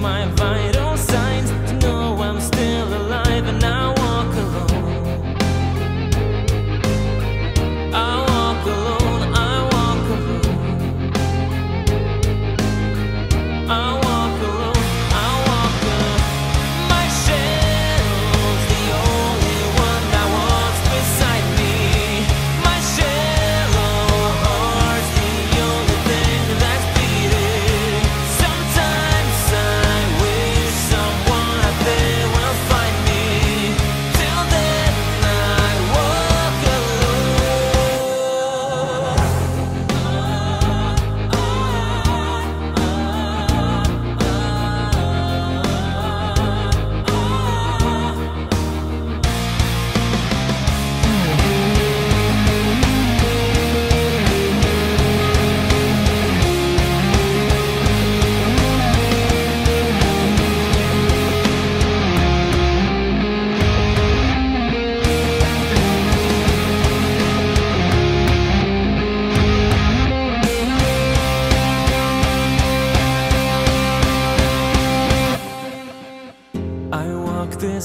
my vital